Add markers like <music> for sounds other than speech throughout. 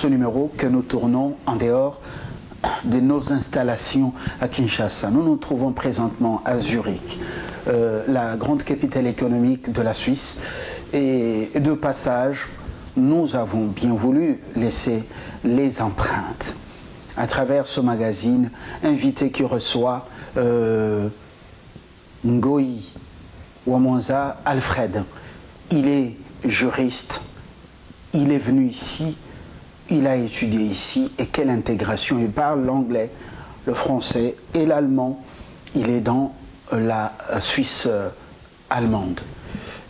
Ce numéro que nous tournons en dehors de nos installations à Kinshasa. Nous nous trouvons présentement à Zurich, euh, la grande capitale économique de la Suisse. Et de passage, nous avons bien voulu laisser les empreintes à travers ce magazine, invité qui reçoit euh, Ngoï Wamonza Alfred. Il est juriste, il est venu ici, il a étudié ici, et quelle intégration Il parle l'anglais, le français et l'allemand. Il est dans la Suisse allemande.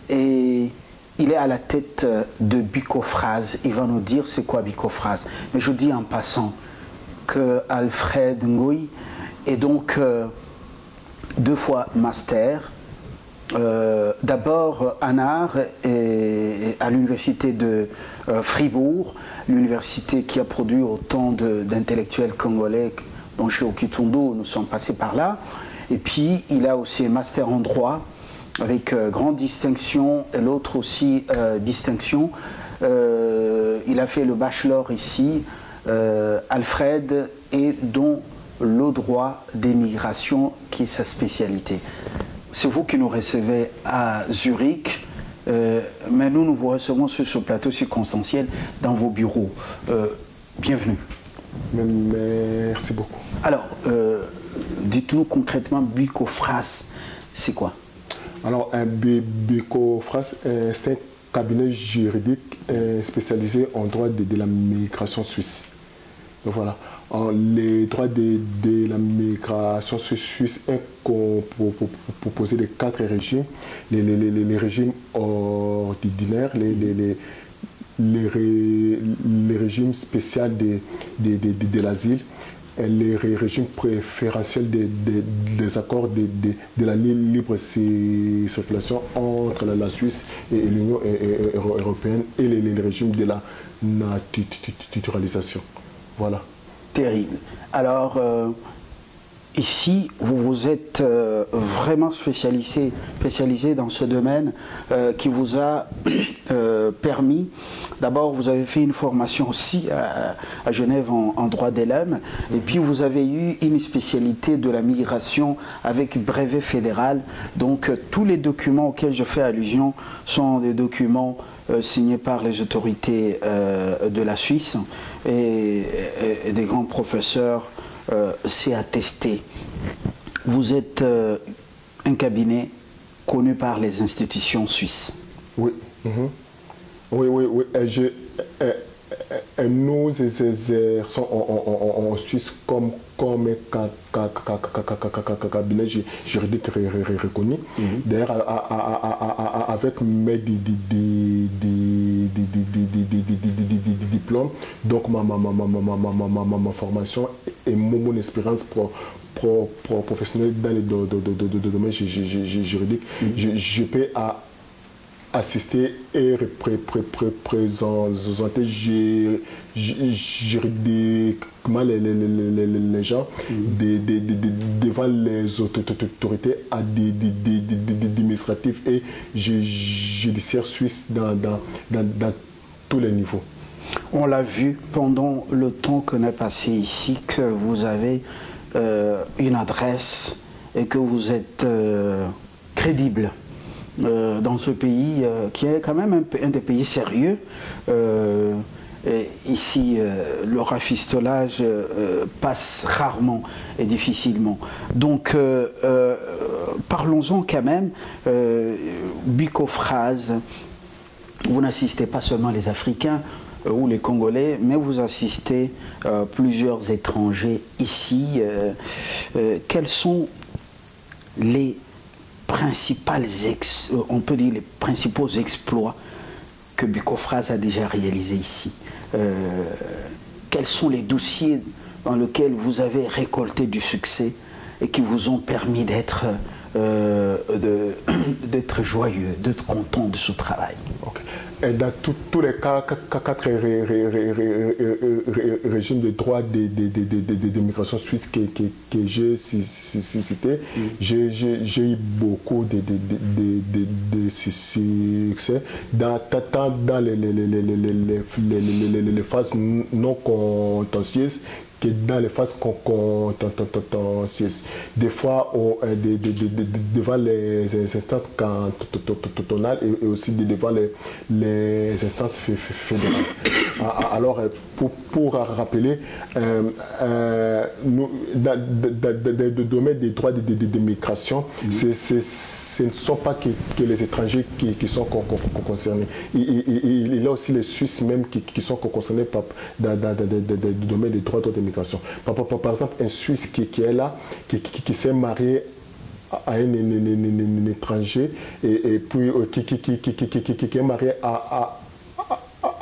Et il est à la tête de Bicophrase. Il va nous dire c'est quoi Bicophrase. Mais je dis en passant que Alfred Ngoï est donc euh, deux fois master, euh, d'abord en art et, à l'université de euh, Fribourg, l'université qui a produit autant d'intellectuels congolais, dont chez Okitundo, nous sommes passés par là. Et puis, il a aussi un master en droit, avec euh, grande distinction, et l'autre aussi distinction. il a fait le bachelor ici, Alfred, et dont le droit des migrations, qui est sa spécialité c'est vous qui nous recevez à Zurich, euh, mais nous, nous vous recevons sur ce plateau circonstanciel dans vos bureaux. Euh, bienvenue. Merci beaucoup. Alors, euh, dites-nous concrètement, Bicofras, c'est quoi? Alors, un Bicofras, c'est un cabinet juridique spécialisé en droit de la migration suisse. Donc voilà, les droits de, la migration suisse est composé de quatre régimes. Les, régimes ordinaires, les, les, régimes spéciaux de, de, l'asile, les régimes préférentiels des, accords de, la libre circulation entre la, Suisse et l'Union européenne et les, régimes de la naturalisation. Voilà. Terrible. Alors, euh, ici, vous vous êtes euh, vraiment spécialisé, dans ce domaine euh, qui vous a <clears throat> permis, d'abord, vous avez fait une formation aussi à, Genève en, droit des et puis vous avez eu une spécialité de la migration avec brevet fédéral. Donc, tous les documents auxquels je fais allusion sont des documents euh, signé par les autorités euh, de la Suisse et, des grands professeurs euh, c'est attesté. Vous êtes un cabinet connu par les institutions suisses. Oui. Mhm. Oui, oui, oui. nous exerçons en, Suisse comme, comme cabinet juridique reconnu. D'ailleurs, avec mes diplômes, donc ma, ma, ma, ma, ma formation et mon, expérience professionnelle dans le domaine juridique, je peux à assister et représenter juridiquement les, les, les, les gens devant les autorités administratives et judiciaires suisses dans, dans, dans, tous les niveaux. On l'a vu pendant le temps qu'on a passé ici que vous avez euh, une adresse et que vous êtes euh, crédible. Euh, dans ce pays euh, qui est quand même un, des pays sérieux. Euh, ici, le rafistolage passe rarement et difficilement. Donc, parlons-en quand même. Bicophrase, vous n'assistez pas seulement les Africains, ou les Congolais, mais vous assistez plusieurs étrangers ici. quels sont les principales euh, on peut dire les principaux exploits que Bucofras a déjà réalisés ici. Euh, Quels sont les dossiers dans lesquels vous avez récolté du succès et qui vous ont permis d'être euh, <clears throat> d'être joyeux, d'être content de ce travail? Dans tous les cas, quatre régimes de droit de, de, migration suisse que, j'ai cité, j'ai eu beaucoup de, succès dans, dans les, les phases non contentieuses que dans les phases contentieuses. Des fois, euh, devant les instances cantonales et aussi devant les, instances fédérales. Alors, pour, rappeler, euh, euh, nous, dans, le domaine des droits de, migration, c'est ce ne sont pas que, les étrangers qui, sont concernés. Il, y a aussi les Suisses même qui, sont concernés par, dans, le domaine des droits de migration. Par, exemple, un Suisse qui, est là, qui, s'est marié à un, étranger et, puis qui, est marié à,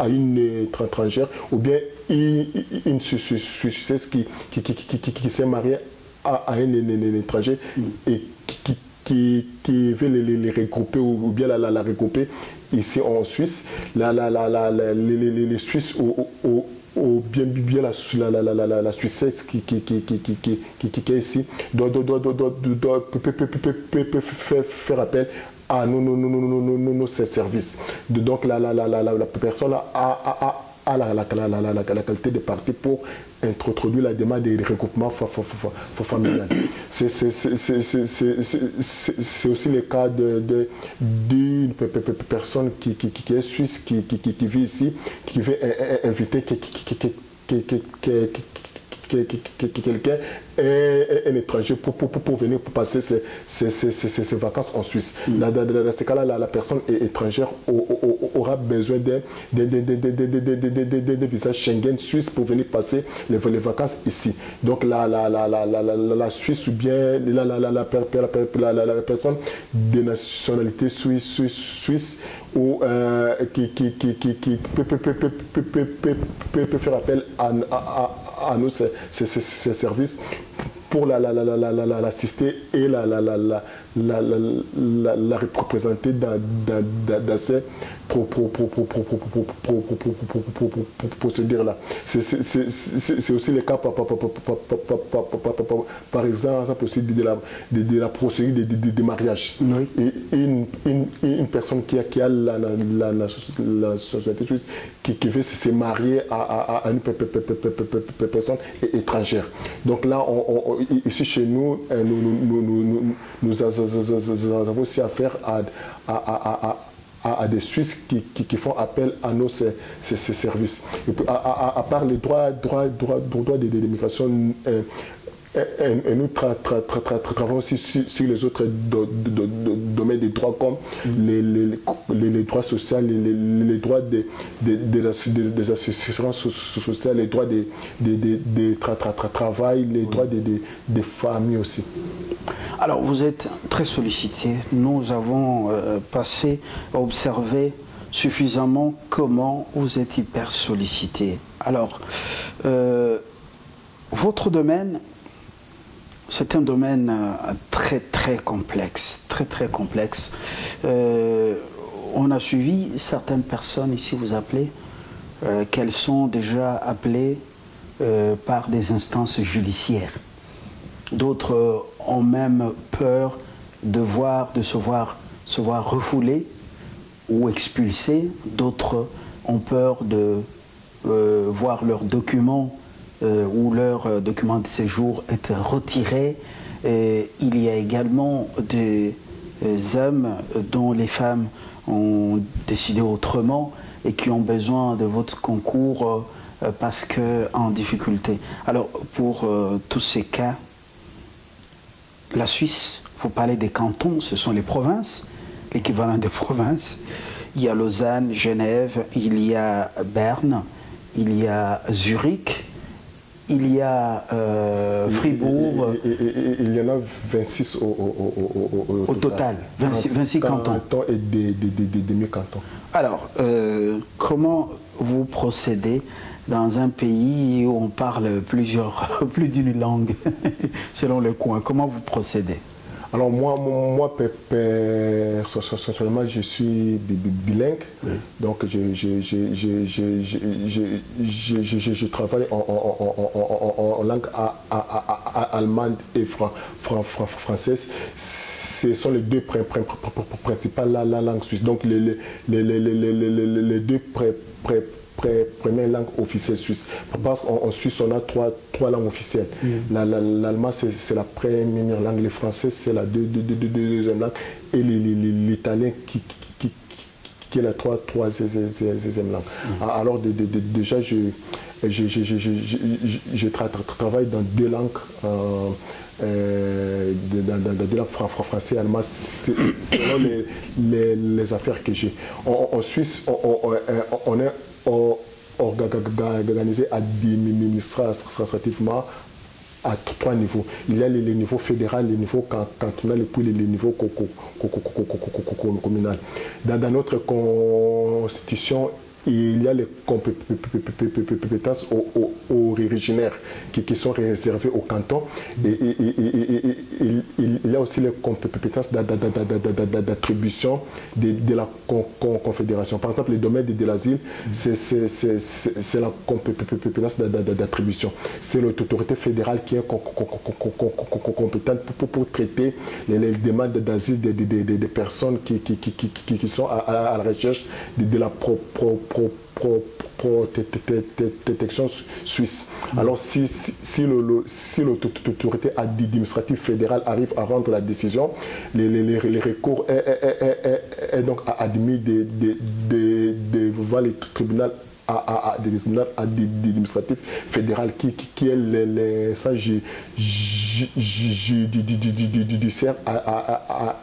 une étrangère ou bien une, Suisse qui, s'est mariée à, un, étranger et qui, qui, qui veut les, regrouper ou, bien la, la, regrouper ici en Suisse, la, la, les, les, Suisses ou, bien, bien la, la, la, la, la Suissesse qui, qui, qui, qui, qui, qui, qui, est ici doit, doit, doit, doit, doit, faire appel à nos, nos, nos, nos, nos, nos services. Donc la, la, la, la, la personne a, a, a à la, la, la, la, qualité de parti pour introduire la demande de regroupement familial. C'est aussi le cas d'une personne qui, qui, qui, est suisse, qui, qui, vit ici, qui veut inviter quelqu'un un, étranger pour, pour, pour, venir pour passer ses, ses, ses, ses vacances en Suisse. Mm. Dans, dans, dans, ce cas-là, la, la, personne étrangère aura besoin d'un visa Schengen suisse pour venir passer les, les vacances ici. Donc la, la, la, la, la, la Suisse ou bien la, la, la, la, la personne de nationalité suisse, suisse, suisse ou euh, qui, qui, qui, qui, peut, peut, peut, peut, peut, peut, peut faire appel à, à, à nous, ces, ces, ces services pour l'assister et la, la, représenter dans, dans, dans ces procédures-là. C'est aussi le cas, par, exemple, aussi de la, de, de la procédure de, mariage. Et une, personne qui a, qui a la, société suisse qui, veut se marier à, une personne étrangère. Donc là, ici chez nous, nous, nous, nous, nous avons aussi affaire à, à, à, à, des Suisses qui, qui, qui, font appel à nos ces, ces, services. Et puis, à, part les droits, droits, droits, droits de, de l'immigration, euh, et, nous travaillons aussi sur, les autres domaines des droits comme les, les, droits sociaux, les, droits des, des, associations sociales, les droits des, des, travail, les droits des, familles aussi. Alors vous êtes très sollicité. Nous avons euh, passé à observer suffisamment comment vous êtes hyper sollicité. Alors, euh, votre domaine c'est un domaine euh, très très complexe. Euh, on a suivi certaines personnes ici, vous appelez, euh, qu'elles sont déjà appelées par des instances judiciaires. D'autres ont même peur de, se, voir, se voir ou expulsées. D'autres ont peur de voir leurs documents euh, où leur euh, document de séjour est retiré. Et il y a également des euh, hommes dont les femmes ont décidé autrement et qui ont besoin de votre concours parce que en difficulté. Alors pour tous ces cas, la Suisse, vous parlez des cantons, ce sont les provinces, l'équivalent des provinces. Il y a Lausanne, Genève, il y a Berne, il y a Zurich, il y a euh, Fribourg. il y en a 26 au, total. 26, cantons. et des, demi-cantons. Alors, euh, comment vous procédez dans un pays où on parle plusieurs, <laughs> plus d'une langue, <laughs> selon le coin? Comment vous procédez? Alors moi, moi personnellement, je suis bilingue. Donc je, je, je, travaille en, langue allemande et française ce sont les deux principales langues suisses. Donc les, les deux première langue officielle suisse. Parce qu'en Suisse, on a trois, trois langues officielles. Mm. L'allemand, c'est la première langue, le français, c'est la deuxième langue, et l'italien qui, qui, qui, est la troisième langue. Mm. Alors déjà, je, je, je, travaille dans deux langues. Euh, euh, langues français et allemand selon les, les, les, affaires que j'ai. En, Suisse, on, on, on est organisé administrativement à trois niveaux. Il y a les, niveaux fédéral, les niveaux cantonal et puis les, niveaux communal. Dans, notre constitution, il y a les compétences originaires qui, sont réservées au canton et, il y a aussi les compétences d'attribution de, la confédération. Par exemple, le domaine de l'asile, c'est la compétence d'attribution. C'est l'autorité fédérale qui est compétente pour, traiter les, demandes d'asile des, personnes qui, sont à, la recherche de, la propre protection suisse. Alors si, si, l'autorité administrative fédérale arrive à rendre la décision, les, les, recours est, donc admis de, de, de, le tribunal à, des tribunaux administratifs fédéral qui, qui, est l'instance judiciaire à,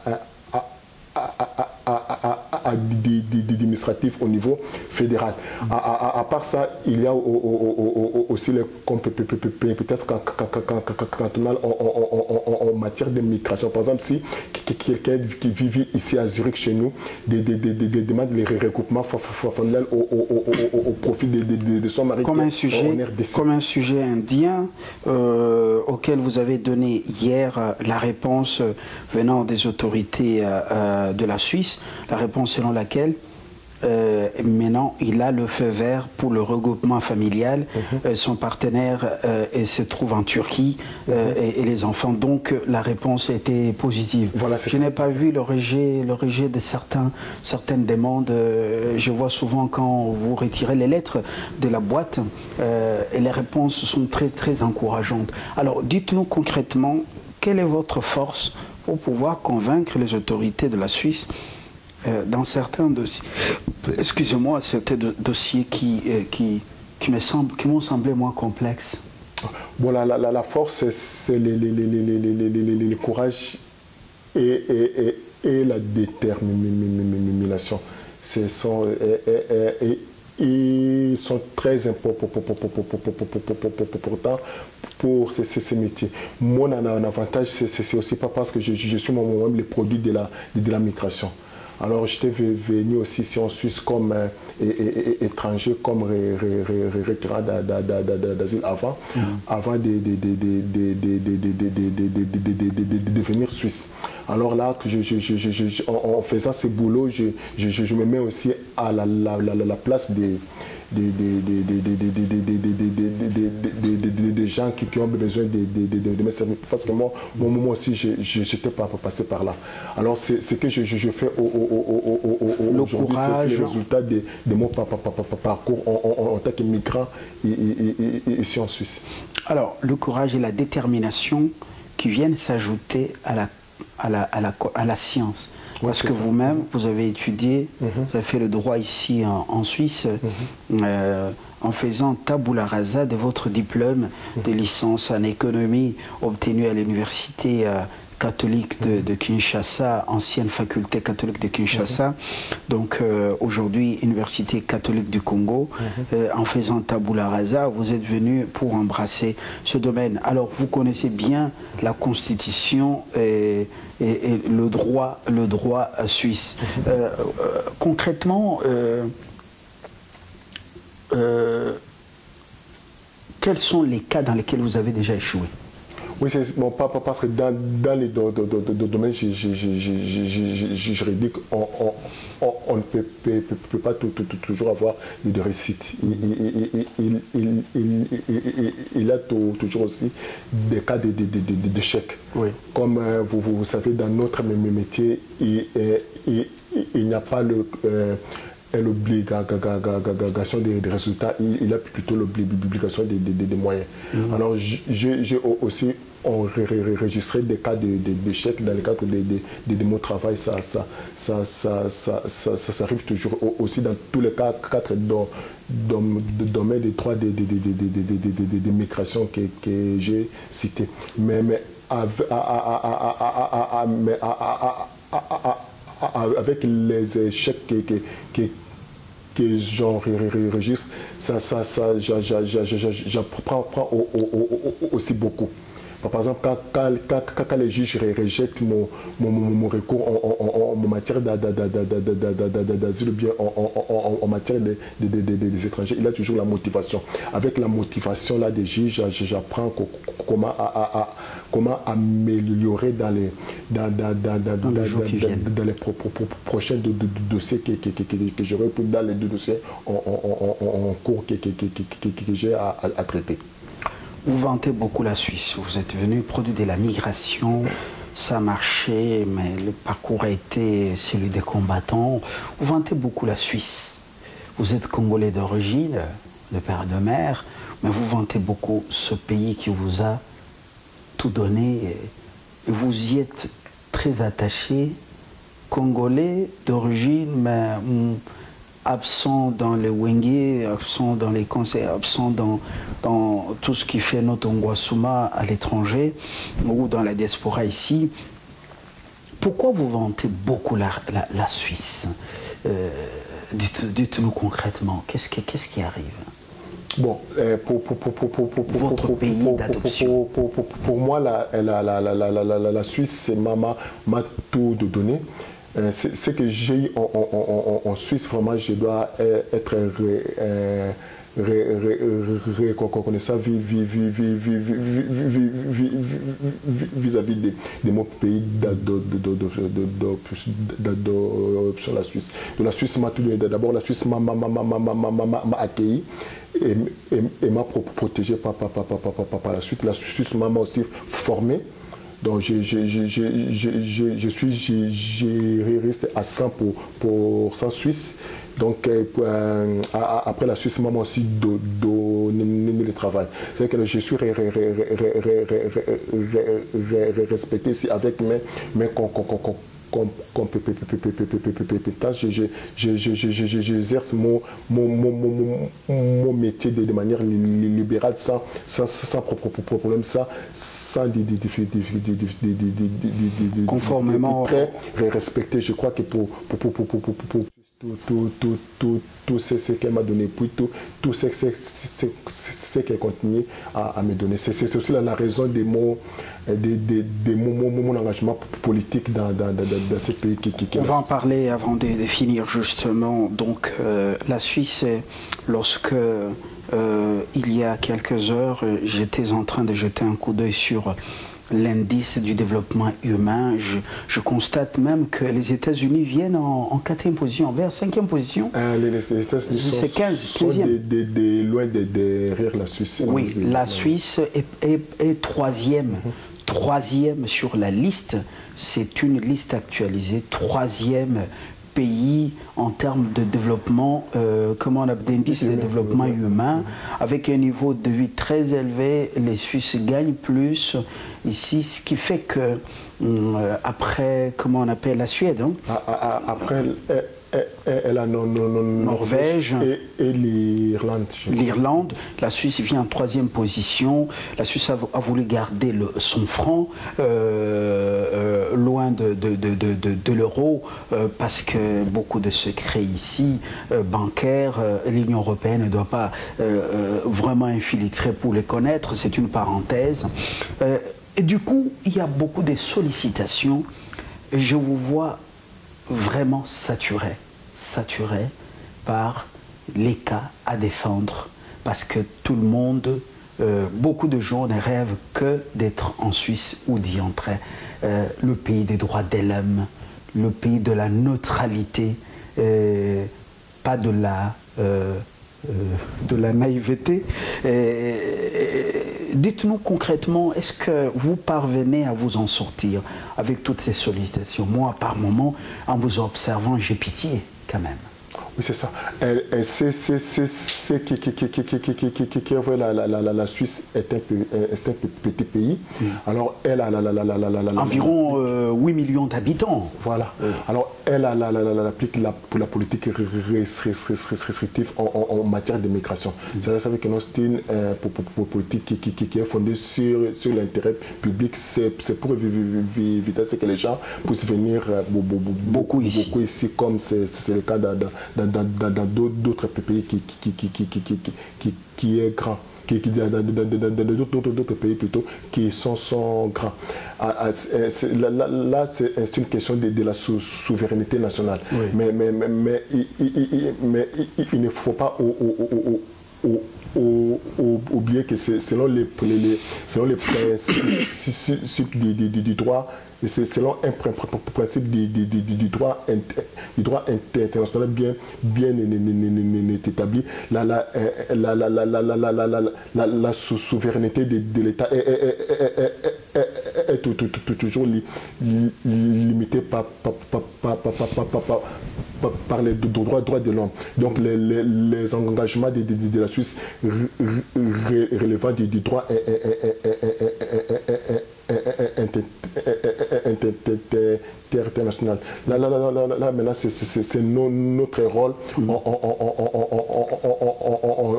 administratif au niveau fédéral. À, part ça, il y a aussi les compétences cantonales en matière de migration. Par exemple, si quelqu'un qui vit ici à Zurich chez nous demande les recoupements familial au, profit de, son mari comme un sujet, comme un sujet indien euh, auquel vous avez donné hier la réponse venant des autorités euh, euh, de la Suisse, la réponse selon laquelle euh, maintenant, il a le feu vert pour le regroupement familial. Mhm. Euh, son partenaire euh, se trouve en Turquie mhm. et, les enfants. Donc, la réponse était positive. Voilà, je n'ai pas vu le rejet, le rejet de certains, certaines demandes. je vois souvent quand vous retirez les lettres de la boîte, et les réponses sont très, très encourageantes. Alors, dites-nous concrètement, quelle est votre force pour pouvoir convaincre les autorités de la Suisse dans certains dossiers, excusez-moi, certains dossiers qui, euh, qui, qui m'ont semblé, moins complexes la, force, c'est le courage et, et, et, la détermination. Ils sont très importants pour ces, métiers. Mon avantage, c'est aussi pas parce que je, suis moi-même le produit de la migration. Alors j'étais venu aussi ici en Suisse comme étranger, comme retirant d'asile avant, avant de, devenir suisse. Alors là, en, faisant ce boulot, je, me mets aussi à la place des des gens qui, ont besoin de, mes services. Parce que moi, moi aussi, je n'étais pas passé par là. Alors, ce que je, fais aujourd'hui, c'est le résultat de, mon parcours en, tant qu'immigrant ici en Suisse. Alors, le courage et la détermination qui viennent s'ajouter à la, à, la, à la science. Parce que vous-même, vous avez étudié, mhm. vous avez fait le droit ici en, Suisse, mhm. euh, en faisant tabula rasa de votre diplôme de mhm. licence en économie obtenu à l'université euh, catholique de, Kinshasa, ancienne faculté catholique de Kinshasa, donc euh, aujourd'hui Université catholique du Congo. en faisant tabula rasa, vous êtes venu pour embrasser ce domaine. Alors vous connaissez bien la constitution et et, le droit, le droit suisse. Euh, euh, concrètement, euh, quels sont les cas dans lesquels vous avez déjà échoué? Oui, c'est bon, pas, parce que dans, dans les domaines juridiques, on, on, on, ne peut, peut, peut, pas tout, tout, toujours avoir de réussite. Il, il, il, il a toujours aussi des cas d'échec. Oui. Comme vous, vous, savez, dans notre métier, il, n'y a pas le... Euh, l'obligation des, résultats, il, a plutôt l'obligation des, des, moyens. Mm-hmm. Alors, j'ai aussi enregistré des cas de, dans le cadre des, de mon travail. Ça ça ça, ça, ça, ça, arrive toujours aussi dans tous les cas, quatre dans, dans le domaine des trois des, migrations que, que j'ai citées. Mais, mais, avec les échecs que, que, que j'enregistre, ça, ça, ça, j'apprends aussi beaucoup. Par exemple, quand, quand, quand, les juges rejettent mon, mon, mon recours en, en, matière d'asile ou bien en, matière des étrangers, il a toujours la motivation. Avec la motivation là, des juges, j'apprends comment, comment améliorer dans les, dans, dans, dans, dans, dans les prochains dossiers que, que, que, que j'aurai dans les deux dossiers en, cours que, j'ai à, à traiter. Vous vantez beaucoup la Suisse. Vous êtes venu produire de la migration. Ça a marché, mais le parcours a été celui des combattants. Vous vantez beaucoup la Suisse. Vous êtes congolais d'origine, de père et de mère, mais vous vantez beaucoup ce pays qui vous a tout donné. Et vous y êtes très attaché. Congolais d'origine, mais hum, absent dans les Wenge, absent dans les conseils, absent dans, dans tout ce qui fait notre Ngwasuma à l'étranger ou dans la diaspora ici. Pourquoi vous vantez beaucoup la, la, Suisse? Euh, Dites-nous concrètement, qu'est-ce qui, qu'est-ce qui arrive? Bon, Votre pays d'adoption. Pour, moi, la, la, la, la, Suisse, m'a tout donné. Euh, ce que j'ai en, Suisse, vraiment, je dois être reconnaissant vis-à-vis de, mon pays d'adoption, la Suisse. De la Suisse m'a D'abord, la Suisse m'a accueilli et, m'a protégé par, la suite. La Suisse m'a aussi formé. Donc je, je, je, je suis à 100 pour, pour 100 Suisse. Donc euh, après la Suisse, maman aussi donné le travail. C'est que je suis respecté avec mes, mes compétences, j'exerce mon, mon, métier de, manière libérale sans, sans problème, sans, sans. Je crois que pour, pour, pour, pour tout, tout, tout, tout, tout ce, qu'elle m'a donné, puis tout, tout ce, ce, qu'elle continue à, à, me donner. C'est aussi la, la, raison de mon, de, de, de mon, mon, mon, engagement politique dans, dans, dans, dans ce pays. Qui, qui, On va en parler avant de, de finir justement. Donc euh, la Suisse, lorsque euh, il y a quelques heures, j'étais en train de jeter un coup d'œil sur l'indice du développement humain. Je, constate même que les États-Unis viennent en, quatrième position, vers cinquième position. Euh, les, États-Unis sont, 15, sont loin derrière la Suisse. Oui, la Suisse est, troisième. Mhm. Troisième sur la liste. C'est une liste actualisée. Troisième pays en termes de développement, euh, comment on appelle d'indice de développement humain, avec un niveau de vie très élevé. Les Suisses gagnent plus ici, ce qui fait que euh, après, comment on appelle la Suède hein? ah, ah, ah, Après, et, la Norvège et, l'Irlande. L'Irlande, la Suisse vient en troisième position. La Suisse a, voulu garder le, son franc euh, euh, loin de, de, de, l'euro euh, parce que beaucoup de secrets ici, bancaires, l'Union européenne ne doit pas vraiment infiltrer pour les connaître. C'est une parenthèse. et du coup, il y a beaucoup de sollicitations. Je vous vois vraiment saturé saturé par les cas à défendre parce que tout le monde beaucoup de gens ne rêvent que d'être en Suisse ou d'y entrer. le pays des droits de l'homme, le pays de la neutralité, pas de la euh, de la naïveté. Dites-nous concrètement, est-ce que vous parvenez à vous en sortir avec toutes ces sollicitations Moi, par moment, en vous observant, j'ai pitié quand même. Oui, c'est ça. C'est qui, qui, qui, qui, la, la, la, la Suisse est un, est un petit pays. Alors, elle a la, environ 8 millions d'habitants. Voilà. Alors, elle a applique la, la politique restrictive en, matière d'immigration. C'est ça que c'est une politique qui, est fondée sur, sur l'intérêt public. C'est pour éviter que les gens puissent venir beaucoup ici, beaucoup ici comme c'est le cas dans dans d'autres pays qui, qui, qui, qui, qui, est grand qui, dans d'autres pays plutôt qui sont, sont grands. Là, c'est une question de, la souveraineté nationale. Mais, mais, mais, mais, mais, il ne faut pas oublier que selon les, les, selon les principes du droit c'est selon un principe du, droit, du droit international bien, bien établi. La, souveraineté de, l'État toujours limitée par, par, les droits, de l'homme. Donc les, engagements de, la Suisse relevant du, droit international. Là, là, là, là, là, maintenant, c'est notre rôle en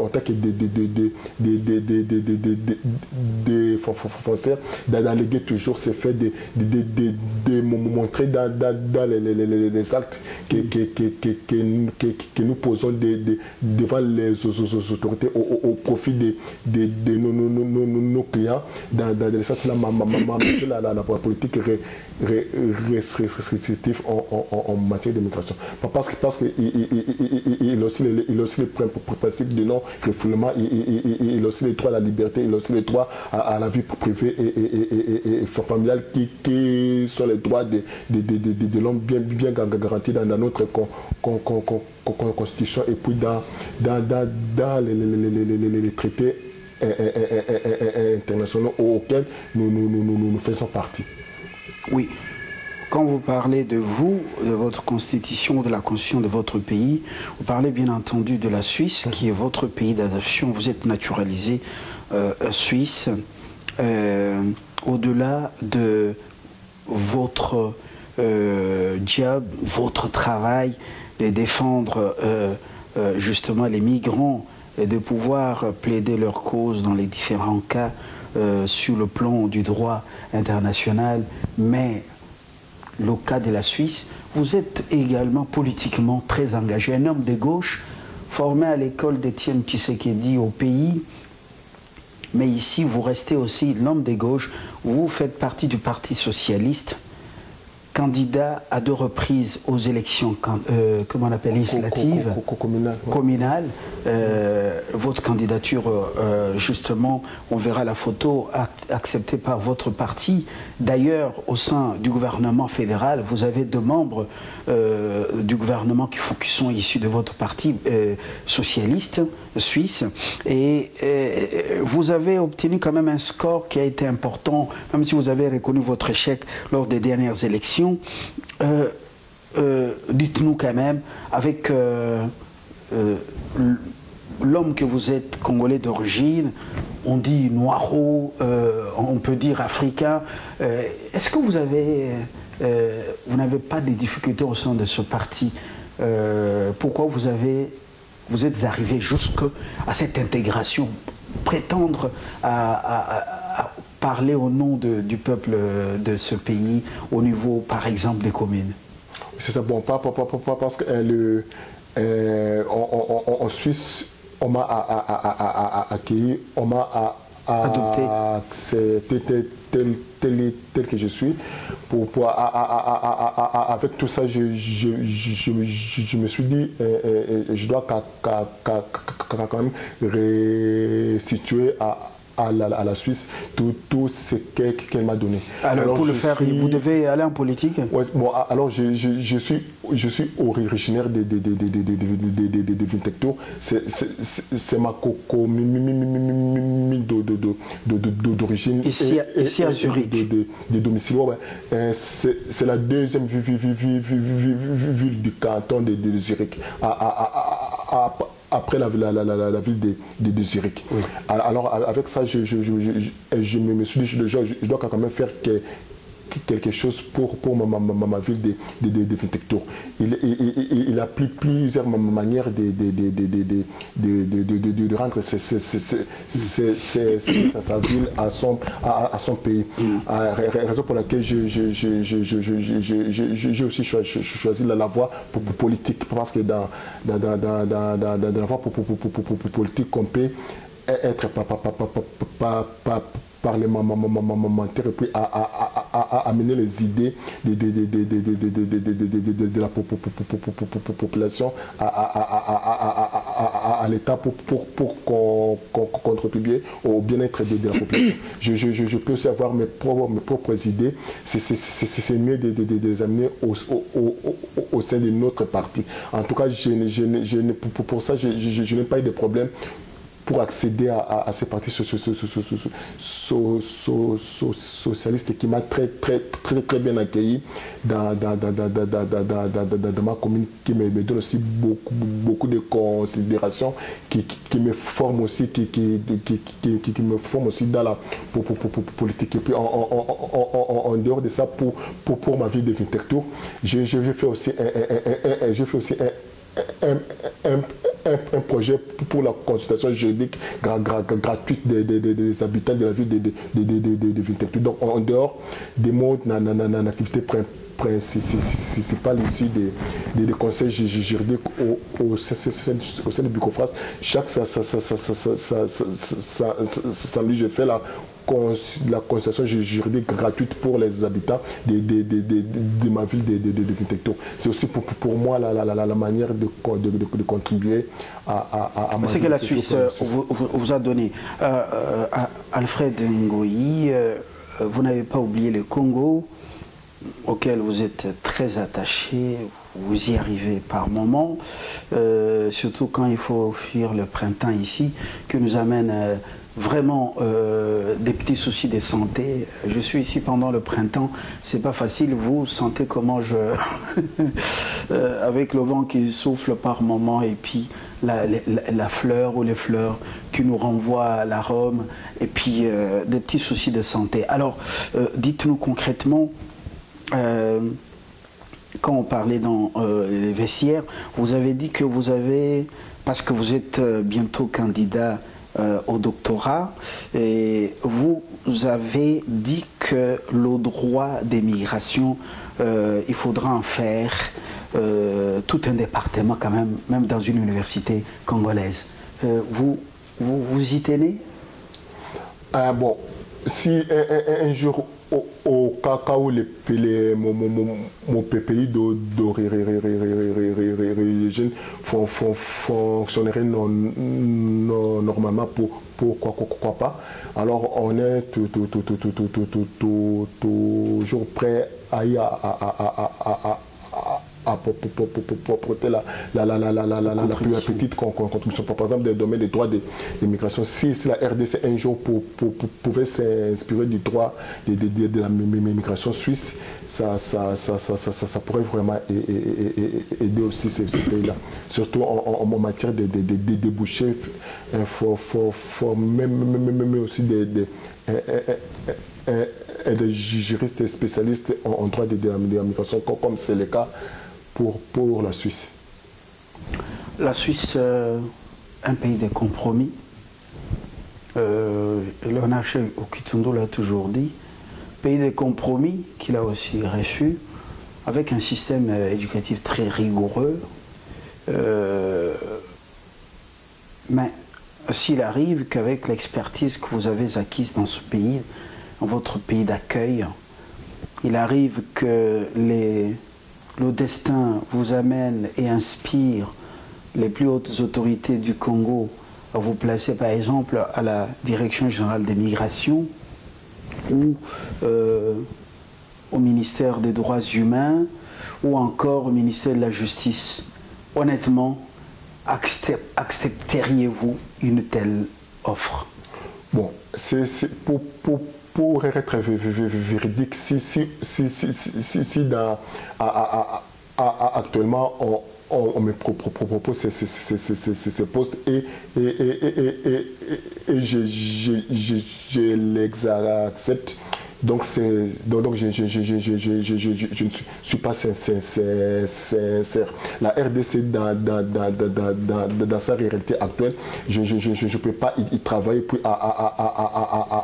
tant que des d'alléguer toujours ces faits, de montrer dans les actes que nous posons devant les autorités au profit de nos clients dans ça c'est la politique restrictif en, matière d'immigration. Parce qu'il parce aussi le principe de non-refoulement, il, aussi les droits à la liberté, il aussi les droits à, la vie privée et, familiale qui, sont les droits de, l'homme bien, garantis dans, notre constitution et puis dans, les, traités internationaux auxquels nous faisons partie. Oui. Quand vous parlez de vous, de votre constitution, de la constitution de votre pays, vous parlez bien entendu de la Suisse, qui est votre pays d'adoption. Vous êtes naturalisé euh, suisse. Euh, au-delà de votre euh, job, votre travail, de défendre justement les migrants et de pouvoir plaider leur cause dans les différents cas sur le plan du droit international, mais le cas de la Suisse, vous êtes également politiquement très engagé. Un homme de gauche, formé à l'école d'Étienne Tshisekedi au pays, mais ici vous restez aussi l'homme de gauche, vous faites partie du Parti socialiste, candidat à deux reprises aux élections, euh, comment on appelle, législatives, communales. Euh, votre candidature, euh, justement, on verra la photo acceptée par votre parti. D'ailleurs, au sein du gouvernement fédéral, vous avez deux membres du gouvernement qui, qui, sont issus de votre parti socialiste suisse. Et vous avez obtenu quand même un score qui a été important, même si vous avez reconnu votre échec lors des dernières élections euh, euh, dites-nous quand même, avec euh, l'homme que vous êtes, congolais d'origine, on dit noiro, on peut dire africain, est-ce que vous avez, vous n'avez pas des difficultés au sein de ce parti Pourquoi vous avez, vous êtes arrivé jusqu'à cette intégration, prétendre à parler au nom du peuple de ce pays au niveau, par exemple, des communes C'est ça, bon, pas, pas, pas, parce que euh, euh, en, Suisse, on m'a accueilli, on m'a adopté tel, tel, tel, que je suis. Pour, pour avec tout ça, je, je, je, je me suis dit, euh, je dois quand même restituer à à la, Suisse tout, tout ce qu'elle m'a donné. Alors, pour le faire, vous devez aller en politique bon, Alors je, je, suis, je suis originaire de, de, de, C'est ma commune d'origine. Ici, ici à Zurich. De, domicile. C'est la deuxième ville du canton de, Zurich. À, après la, la, la, la ville de, de, Zurich. Alors avec ça, je, je, je, je, me suis dit, je, je dois quand même faire que quelque chose pour, pour ma, ma, ma ville de, de, de, de il, il, il, a plus, plusieurs manières de, de, rendre sa, ville à son, à, à son pays. Raison pour laquelle j'ai aussi choisi la, voie politique, parce que dans, dans, dans, dans, dans, dans la voie politique, on peut être pas, pas, pas, pas, pas parlementaire et puis à, amener les idées de, la population à, l'État pour, pour, contribuer au bien-être de, la population. Je, peux aussi avoir mes propres, idées. C'est mieux de, les amener au, sein de notre parti. En tout cas, pour ça, je, je n'ai pas eu de problème pour accéder à, à, ces partis socialistes qui m'a très, très, très, très bien accueilli dans, dans, dans, dans ma commune, qui me, donne aussi beaucoup, beaucoup de considération, qui, qui, me forme aussi, qui, qui, qui, qui, me forme aussi dans la politique. Et puis en, en, en, dehors de ça, pour, pour, pour ma vie de Vintertour, je, je fais aussi un, je fais aussi un, un, un, projet pour la consultation juridique gratuite des, habitants de la ville de, de, Donc, en dehors des mots d'activité principale ici des, des, conseils juridiques au, au, sein du Bucofras. Chaque samedi, je fais la la consultation juridique gratuite pour les habitants de, de, de, de ma ville de, de, C'est aussi pour, pour moi la, la, la, la manière de, de, contribuer à, à, à C'est que la Suisse vous, vous, a donné. Euh, euh, Alfred Ngoyi, euh, vous n'avez pas oublié le Congo, auquel vous êtes très attaché, vous y arrivez par moments, euh, surtout quand il faut fuir le printemps ici, que nous amène euh, vraiment euh, des petits soucis de santé. Je suis ici pendant le printemps, c'est pas facile. Vous sentez comment je, <laughs> avec le vent qui souffle par moment et puis la, la, fleur ou les fleurs qui nous renvoient à l'arôme et puis des petits soucis de santé. Alors, dites-nous concrètement. Quand on parlait dans les vestiaires, vous avez dit que vous avez, parce que vous êtes bientôt candidat euh, au doctorat. Et vous avez dit que le droit d'émigration, euh, il faudra en faire euh, tout un département quand même, même dans une université congolaise. vous, vous, vous y tenez? Ah, Bon, si un, jour au, cas, où les, les, mon, mon, mon PPI d'origine fonctionnerait non, non, normalement, pour, pourquoi, pourquoi pas Alors on est tout, tout, tout, toujours prêt à y à, à, à, pour, pour, pour, porter la, la, la, la, la, la, la, plus petite contribution. Par exemple, des domaines des droits d'immigration. Si, si, la RDC un jour pour, pouvait s'inspirer du droit de, la migration suisse, ça, ça, ça, ça, ça pourrait vraiment aider aussi ces, pays-là. Surtout en, matière de, débouchés, même, aussi des, des des juristes spécialistes en, droit de, la migration, comme c'est le cas pour, pour la Suisse La Suisse, euh, un pays de compromis. Euh, Léonard Okitundo l'a toujours dit. Pays de compromis qu'il a aussi reçu, avec un système euh, éducatif très rigoureux. Euh, mais s'il arrive qu'avec l'expertise que vous avez acquise dans ce pays, dans votre pays d'accueil, il arrive que les le destin vous amène et inspire les plus hautes autorités du Congo à vous placer par exemple à la Direction générale des migrations ou euh, au ministère des droits humains ou encore au ministère de la justice. Honnêtement, accepteriez-vous une telle offre? Bon, c'est pour, pour, pour, être véridique, si, si, si, si, si dans, actuellement on, on, me propose ces, postes et, et, et, et, et je, je, je, je. Donc, donc, je, je, je, ne suis pas sincère. La RDC, dans, dans, dans, dans, sa réalité actuelle, je ne peux pas y, travailler puis à, à,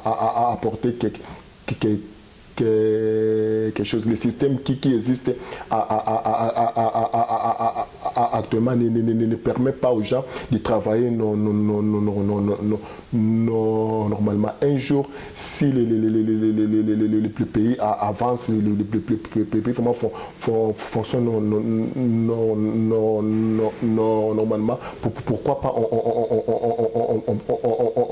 à, à apporter quelque, quelque quelque chose. Le système qui, qui existe actuellement ne, ne, ne, permet pas aux gens de travailler non, non, non, non, non, non, non, normalement. Un jour, si les, les, les, les pays avancent, les, pays vraiment fonctionnent non, non, non, normalement, pourquoi pas on,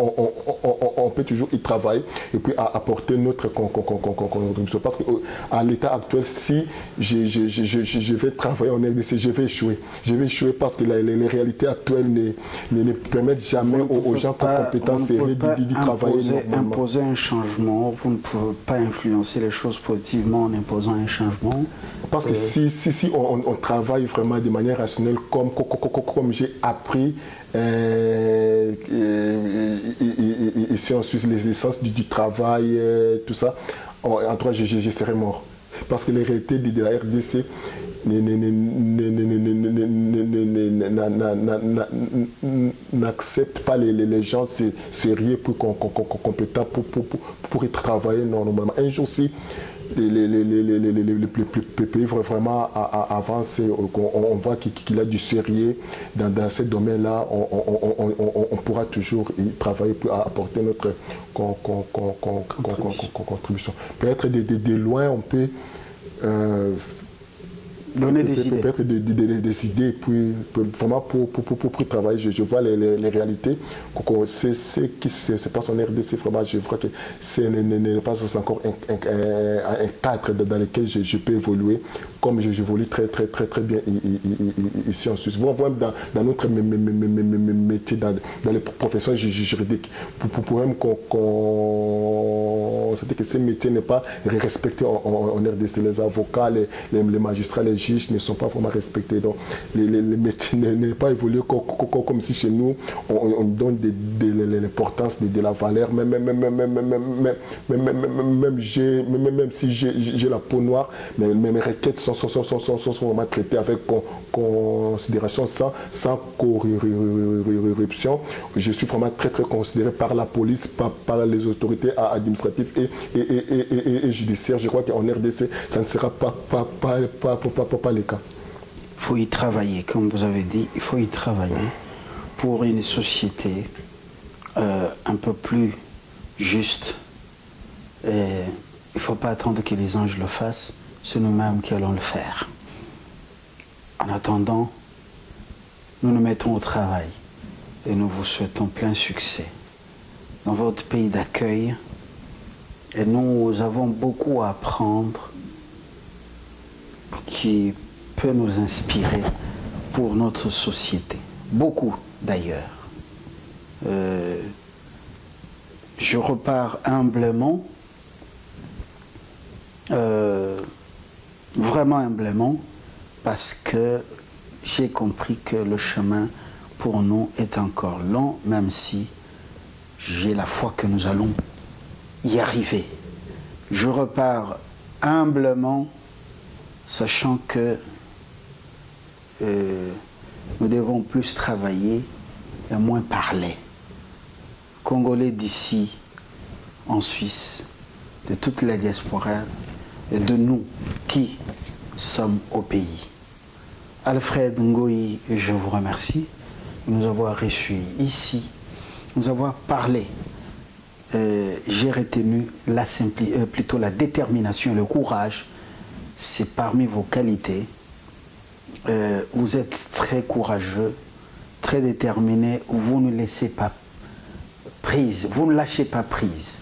peut toujours y travailler et puis apporter notre contribution. Parce qu'à l'état actuel, si je, je, je, je, vais travailler en RDC, je vais échouer. Je vais échouer parce que les, réalités actuelles ne, ne, permettent jamais aux, gens compétents sérieux d'y travailler. Imposer un changement, vous ne pouvez pas influencer les choses positivement en imposant un changement. Parce que si, si, si on, on, travaille vraiment de manière rationnelle, comme, comme, comme j'ai appris euh, ici en Suisse, les essences du, travail, tout ça, en, en cas, je, je, serais mort. Parce que les réalités de la RDC n'acceptent pas les, gens sérieux, pour, compétents pour, pour, pour, y travailler normalement. Un jour, si les, les, les, pays vraiment avancent, on, voit qu'il a du sérieux dans, ce domaine-là, on, pourra toujours y travailler pour apporter notre contribution. Peut-être de, loin, on peut euh, donner des idées. Peut-être des, des, des, idées, puis vraiment pour, pour, pour, pour, travailler, je, je vois les, les, les réalités. C'est ce qui se passe en RDC, vraiment, je vois que ce n'est pas encore un, un, un, cadre dans lequel je, je peux évoluer, comme j'évolue très, très, très, très bien ici en Suisse. Vous voyez dans, dans notre métier, dans, les professions juridiques, pour, même qu'on que ce métier n'est pas respecté en, RDC. Les avocats, les, magistrats, les juges ne sont pas vraiment respectés. Donc, les, les, métiers n'est pas évolué comme, si chez nous, on, donne de, l'importance, de, la valeur. Même, même, si j'ai la peau noire, mes requêtes sont, sont vraiment traitées avec considération, sans, sans corruption. Je suis vraiment très, très considéré par la police, par, les autorités administratives et, judiciaires. Je crois qu'en RDC, ça ne sera pas, les cas. Il faut y travailler, comme vous avez dit, il faut y travailler pour une société un peu plus juste. Il ne faut pas attendre que les anges le fassent, c'est nous-mêmes qui allons le faire. En attendant, nous nous mettons au travail et nous vous souhaitons plein succès dans votre pays d'accueil. Et nous avons beaucoup à apprendre qui peut nous inspirer pour notre société. Beaucoup d'ailleurs. Euh, je repars humblement, euh, vraiment humblement, parce que j'ai compris que le chemin pour nous est encore long, même si j'ai la foi que nous allons y arriver. Je repars humblement sachant que euh, nous devons plus travailler et moins parler. Congolais d'ici, en Suisse, de toute la diaspora de nous qui sommes au pays. Alfred Ngoï, je vous remercie de nous avoir reçus ici, nous avoir parlé. Euh, j'ai retenu la euh, plutôt la détermination le courage c'est parmi vos qualités. Euh, vous êtes très courageux, très déterminé, vous ne laissez pas prise, vous ne lâchez pas prise.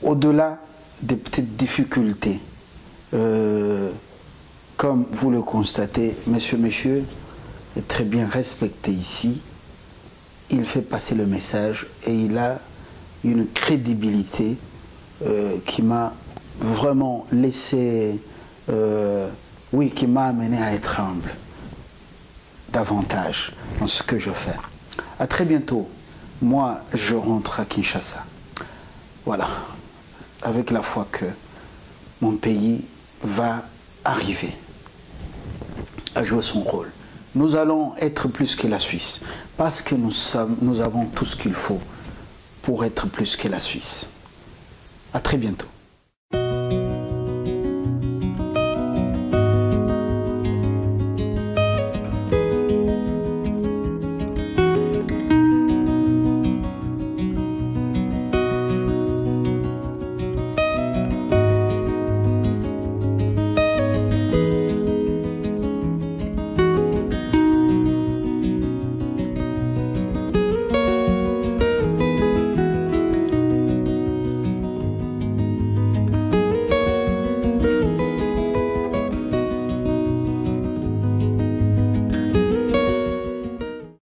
Au-delà des petites difficultés, euh, comme vous le constatez, monsieur, monsieur est très bien respecté ici. Il fait passer le message et il a une crédibilité euh, qui m'a vraiment laissé, euh, oui, qui m'a amené à être humble davantage dans ce que je fais. À très bientôt. Moi, je rentre à Kinshasa. Voilà, avec la foi que mon pays va arriver à jouer son rôle. Nous allons être plus que la Suisse, parce que nous, avons tout ce qu'il faut pour être plus que la Suisse. À très bientôt.